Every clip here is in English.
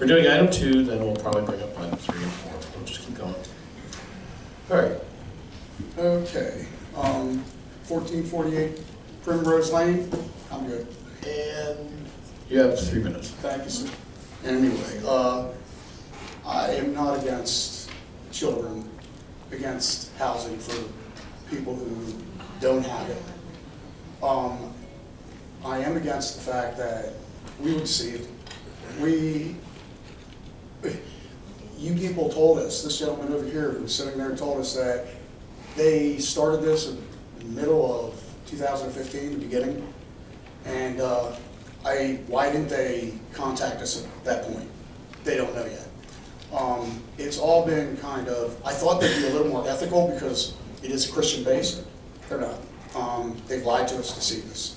We're doing item two, then we'll probably bring up item three and four. We'll just keep going. All right, Okay, um, fourteen forty-eight Primrose Lane, I'm good. and you have three minutes. Thank you, sir. Anyway, uh, I am not against children, against housing for people who don't have it. Um, I am against the fact that we were deceived. We, you people told us, this gentleman over here who was sitting there told us that they started this in the middle of 2015, the beginning. And uh, I, why didn't they contact us at that point? They don't know yet. Um, It's all been kind of, I thought they'd be a little more ethical because it is Christian based. They're not. Um, They've lied to us, deceived us.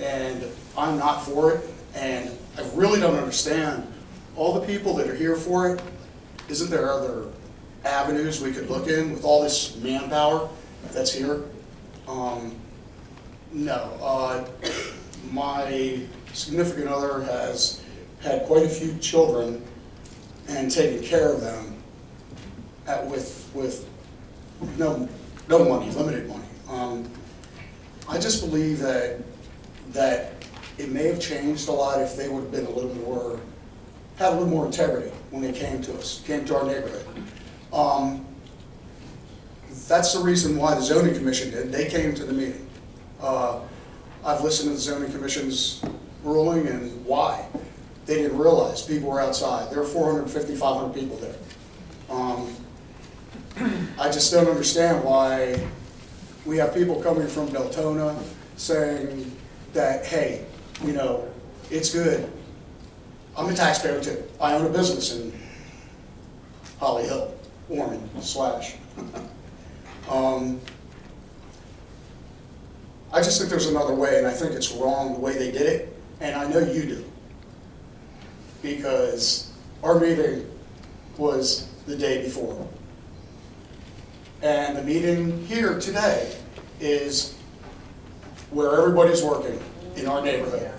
And I'm not for it, and I really don't understand, all the people that are here for it, isn't there other avenues we could look in with all this manpower that's here? Um, No, uh, my significant other has had quite a few children and taken care of them at, with, with no, no money, limited money. Um, I just believe that, that it may have changed a lot if they would have been a little more, had a little more integrity when they came to us, came to our neighborhood. Um, That's the reason why the zoning commission did, they came to the meeting. Uh, I've listened to the zoning commission's ruling and why. They didn't realize people were outside, there were 450, 500 people there. Um, I just don't understand why we have people coming from Deltona saying that, hey, you know, it's good. I'm a taxpayer too. I own a business in Holly Hill, Ormond slash. Um, I just think there's another way, and I think it's wrong the way they did it, and I know you do. Because our meeting was the day before. And the meeting here today is where everybody's working in our neighborhood.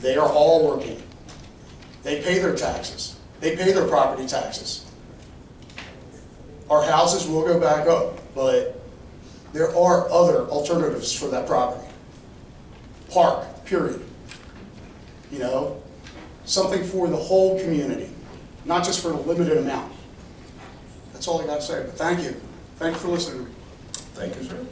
They are all working. They pay their taxes. They pay their property taxes. Our houses will go back up, but there are other alternatives for that property. Park, period. You know, something for the whole community, not just for a limited amount. That's all I gotta say, but thank you. Thank you for listening to me. Thank you, sir.